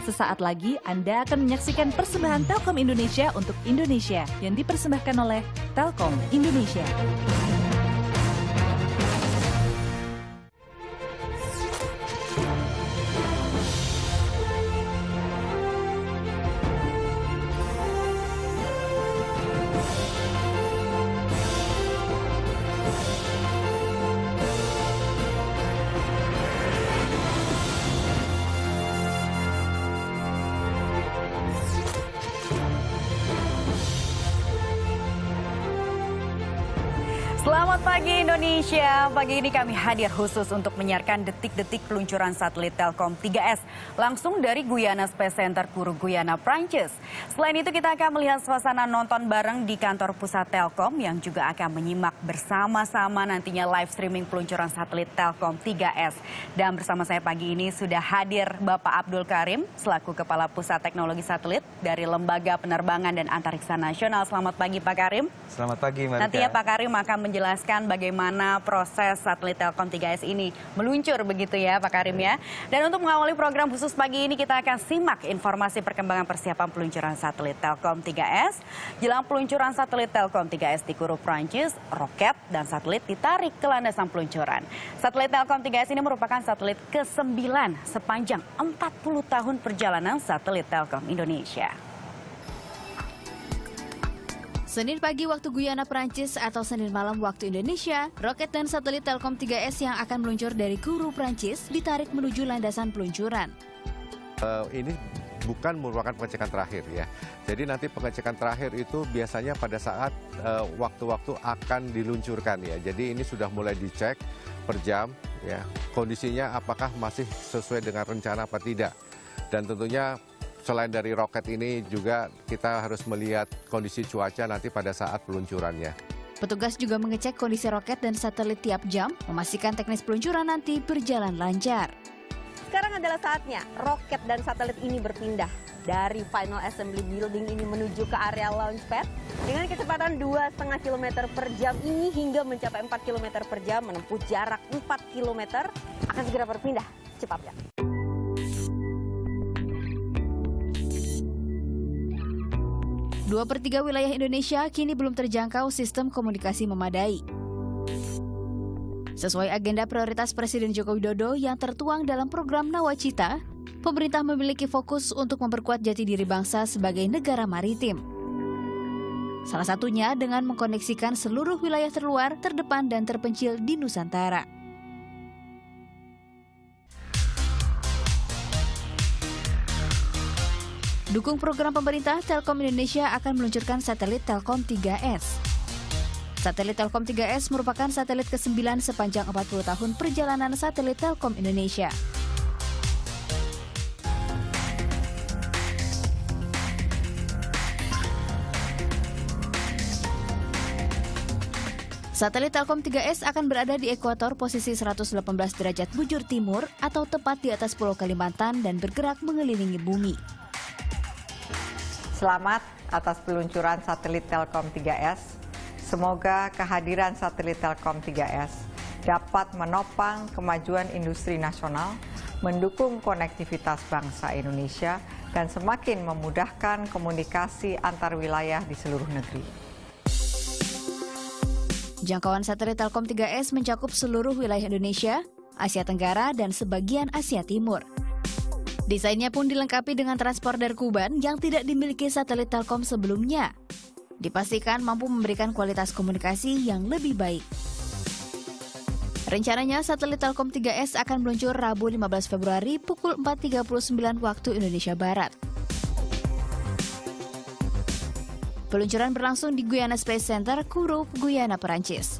Sesaat lagi Anda akan menyaksikan persembahan Telkom Indonesia untuk Indonesia yang dipersembahkan oleh Telkom Indonesia. Selamat pagi Indonesia. Pagi ini kami hadir khusus untuk menyiarkan detik-detik peluncuran satelit Telkom 3S langsung dari Guyana Space Center Kuru Guyana, Prancis. Selain itu kita akan melihat suasana nonton bareng di kantor pusat Telkom yang juga akan menyimak bersama-sama nantinya live streaming peluncuran satelit Telkom 3S. Dan bersama saya pagi ini sudah hadir Bapak Abdul Karim selaku Kepala Pusat Teknologi Satelit dari Lembaga Penerbangan dan Antariksa Nasional. Selamat pagi Pak Karim. Selamat pagi, Marika. Nantinya Pak Karim akan menjelaskan bagaimana proses satelit Telkom 3S ini meluncur begitu ya Pak Karim ya. Dan untuk mengawali program khusus pagi ini kita akan simak informasi perkembangan persiapan peluncuran satelit Telkom 3S. Jelang peluncuran satelit Telkom 3S di Kuru Prancis, roket dan satelit ditarik ke landasan peluncuran. Satelit Telkom 3S ini merupakan satelit ke-9 sepanjang 40 tahun perjalanan satelit Telkom Indonesia. Senin pagi waktu Guyana Prancis atau Senin malam waktu Indonesia, roket dan satelit Telkom 3S yang akan meluncur dari Kuru Prancis ditarik menuju landasan peluncuran. Uh, ini bukan merupakan pengecekan terakhir ya. Jadi nanti pengecekan terakhir itu biasanya pada saat waktu-waktu uh, akan diluncurkan ya. Jadi ini sudah mulai dicek per jam ya. Kondisinya apakah masih sesuai dengan rencana apa tidak. Dan tentunya selain dari roket ini juga kita harus melihat kondisi cuaca nanti pada saat peluncurannya. Petugas juga mengecek kondisi roket dan satelit tiap jam, memastikan teknis peluncuran nanti berjalan lancar. Sekarang adalah saatnya roket dan satelit ini berpindah dari Final Assembly Building ini menuju ke area launch pad dengan kecepatan 2,5 km per jam ini hingga mencapai 4 km per jam menempuh jarak 4 km akan segera berpindah cepatnya. Dua per tiga wilayah Indonesia kini belum terjangkau sistem komunikasi memadai. Sesuai agenda prioritas Presiden Joko Widodo yang tertuang dalam program Nawacita, pemerintah memiliki fokus untuk memperkuat jati diri bangsa sebagai negara maritim. Salah satunya dengan mengkoneksikan seluruh wilayah terluar, terdepan, dan terpencil di Nusantara. Dukung program pemerintah, Telkom Indonesia akan meluncurkan satelit Telkom 3S. Satelit Telkom 3S merupakan satelit ke-9 sepanjang 40 tahun perjalanan satelit Telkom Indonesia. Satelit Telkom 3S akan berada di ekuator posisi 118 derajat bujur timur atau tepat di atas Pulau Kalimantan dan bergerak mengelilingi bumi. Selamat atas peluncuran satelit Telkom 3S. Semoga kehadiran satelit Telkom 3S dapat menopang kemajuan industri nasional, mendukung konektivitas bangsa Indonesia, dan semakin memudahkan komunikasi antar wilayah di seluruh negeri. Jangkauan satelit Telkom 3S mencakup seluruh wilayah Indonesia, Asia Tenggara, dan sebagian Asia Timur. Desainnya pun dilengkapi dengan transponder Kuban yang tidak dimiliki satelit Telkom sebelumnya. Dipastikan mampu memberikan kualitas komunikasi yang lebih baik. Rencananya satelit Telkom 3S akan meluncur Rabu 15 Februari pukul 4.39 waktu Indonesia Barat. Peluncuran berlangsung di Guyana Space Center, Kuru, Guyana, Perancis.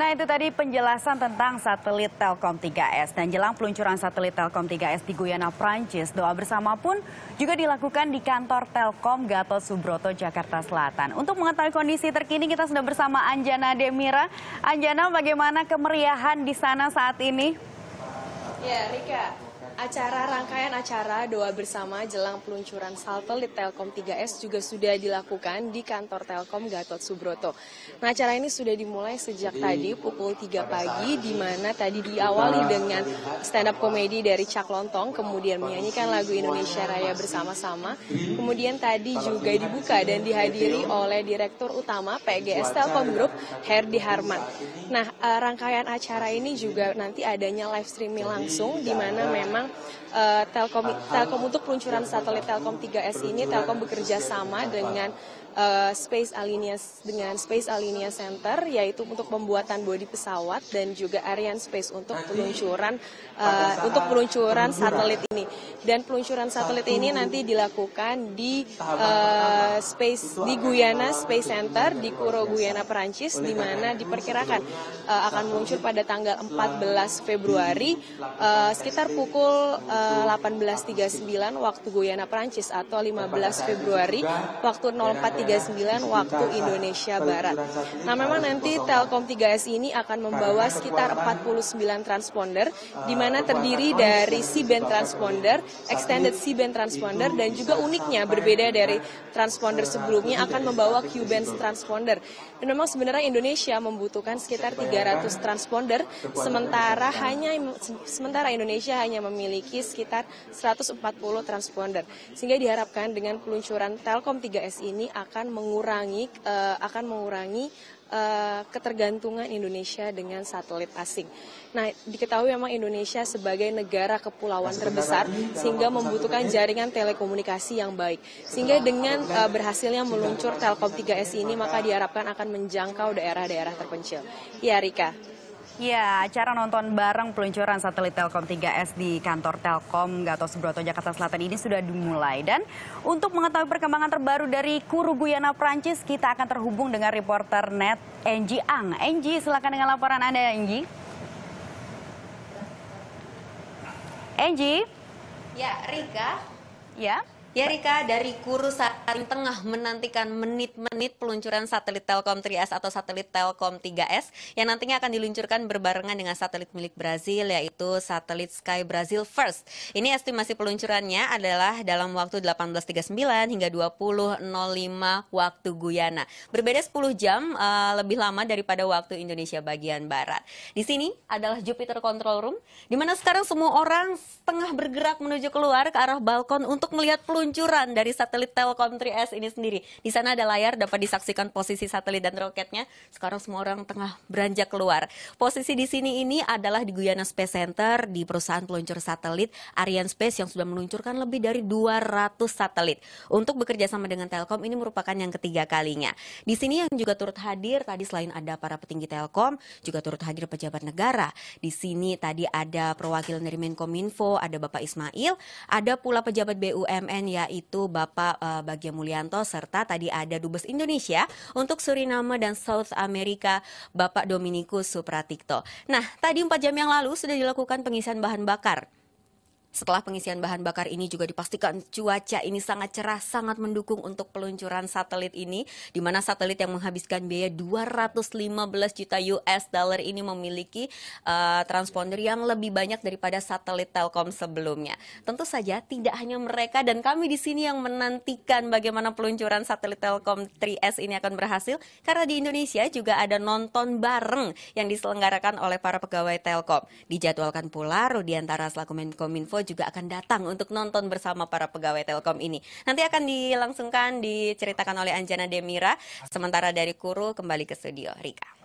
Nah itu tadi penjelasan tentang satelit Telkom 3S dan jelang peluncuran satelit Telkom 3S di Guyana, Prancis. Doa bersama pun juga dilakukan di kantor Telkom Gatot Subroto, Jakarta Selatan. Untuk mengetahui kondisi terkini kita sudah bersama Anjana Demira. Anjana bagaimana kemeriahan di sana saat ini? Ya Rika, acara rangkaian acara doa bersama jelang peluncuran satelit Telkom 3S juga sudah dilakukan di kantor Telkom Gatot Subroto. Nah, acara ini sudah dimulai sejak tadi pukul 3 pagi di mana tadi diawali dengan stand up komedi dari Cak Lontong, kemudian menyanyikan lagu Indonesia Raya bersama-sama. Kemudian tadi juga dibuka dan dihadiri oleh Direktur Utama PGS Telkom Group, Herdi Harman. Nah, eh, rangkaian acara ini juga nanti adanya live streaming langsung di mana memang Telkom Telkom untuk peluncuran satelit Telkom 3S ini Telkom bekerja sama dengan uh, Space Alinea dengan Space Alinea Center yaitu untuk pembuatan bodi pesawat dan juga Ariane Space untuk peluncuran uh, untuk peluncuran satelit ini. Dan peluncuran satelit ini nanti dilakukan di uh, Space di Guyana Space Center di Kuro Guyana Perancis di mana diperkirakan uh, akan meluncur pada tanggal 14 Februari uh, sekitar pukul uh, 18.39 waktu Guyana Perancis atau 15 Februari waktu 04 39 waktu Indonesia Barat. Nah memang nanti Telkom 3S ini akan membawa sekitar 49 transponder di mana terdiri dari C-band transponder, extended C-band transponder dan juga uniknya berbeda dari transponder sebelumnya akan membawa Q-band transponder. Dan memang sebenarnya Indonesia membutuhkan sekitar 300 transponder sementara hanya sementara Indonesia hanya memiliki sekitar 140 transponder. Sehingga diharapkan dengan peluncuran Telkom 3S ini akan mengurangi uh, akan mengurangi uh, ketergantungan Indonesia dengan satelit asing. Nah, diketahui memang Indonesia sebagai negara kepulauan terbesar sehingga membutuhkan jaringan telekomunikasi yang baik. Sehingga dengan uh, berhasilnya meluncur Telkom 3S ini maka diharapkan akan menjangkau daerah-daerah terpencil. Ya, Rika. Ya, acara nonton bareng peluncuran satelit Telkom 3S di kantor Telkom Gatot Subroto Jakarta Selatan ini sudah dimulai. Dan untuk mengetahui perkembangan terbaru dari Kuru Guyana Prancis, kita akan terhubung dengan reporter net Enji Ang. Enji, silakan dengan laporan Anda, Enji. Enji. Ya, Rika. Ya. Ya Rika, dari Kuru saat tengah menantikan menit-menit peluncuran satelit Telkom 3S atau satelit Telkom 3S yang nantinya akan diluncurkan berbarengan dengan satelit milik Brazil yaitu satelit Sky Brazil First. Ini estimasi peluncurannya adalah dalam waktu 18.39 hingga 20.05 waktu Guyana. Berbeda 10 jam uh, lebih lama daripada waktu Indonesia bagian barat. Di sini adalah Jupiter Control Room di mana sekarang semua orang tengah bergerak menuju keluar ke arah balkon untuk melihat peluncuran peluncuran dari satelit Telkom 3S ini sendiri. Di sana ada layar dapat disaksikan posisi satelit dan roketnya. Sekarang semua orang tengah beranjak keluar. Posisi di sini ini adalah di Guyana Space Center di perusahaan peluncur satelit Ariane Space yang sudah meluncurkan lebih dari 200 satelit. Untuk bekerja sama dengan Telkom ini merupakan yang ketiga kalinya. Di sini yang juga turut hadir tadi selain ada para petinggi Telkom, juga turut hadir pejabat negara. Di sini tadi ada perwakilan dari Menkominfo, ada Bapak Ismail, ada pula pejabat BUMN yaitu Bapak uh, Bagja Mulyanto serta tadi ada Dubes Indonesia untuk Suriname dan South America Bapak Dominikus Supratikto. Nah, tadi empat jam yang lalu sudah dilakukan pengisian bahan bakar setelah pengisian bahan bakar ini juga dipastikan cuaca ini sangat cerah, sangat mendukung untuk peluncuran satelit ini, di mana satelit yang menghabiskan biaya 215 juta US dollar ini memiliki uh, transponder yang lebih banyak daripada satelit Telkom sebelumnya. Tentu saja tidak hanya mereka dan kami di sini yang menantikan bagaimana peluncuran satelit Telkom 3S ini akan berhasil, karena di Indonesia juga ada nonton bareng yang diselenggarakan oleh para pegawai Telkom. Dijadwalkan pula Rudiantara selaku Menkominfo juga akan datang untuk nonton bersama para pegawai Telkom ini. Nanti akan dilangsungkan diceritakan oleh Anjana Demira. Sementara dari Kuru kembali ke studio. Rika.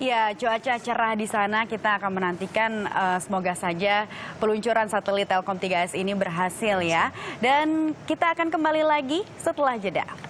Ya, cuaca cerah di sana. Kita akan menantikan uh, semoga saja peluncuran satelit Telkom 3S ini berhasil ya. Dan kita akan kembali lagi setelah jeda.